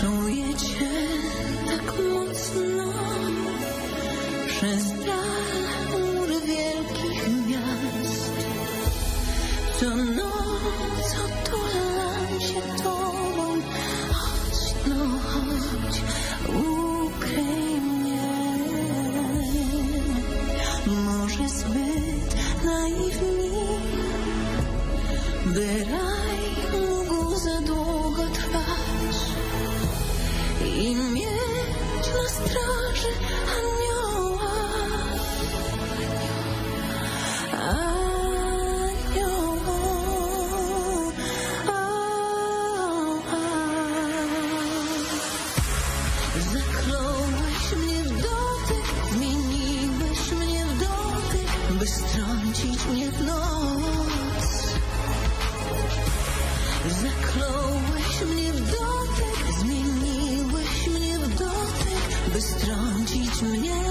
Czuję cię tak mocno przez noc otulam się tobą. Chodź, no chodź, ukryj mnie. Może zbyt naiwni, by raj mógł za długo trwać i mieć na straży wystrącić mnie w noc. Zakląłeś mnie w dotyk, zmieniłeś mnie w dotyk, by strącić mnie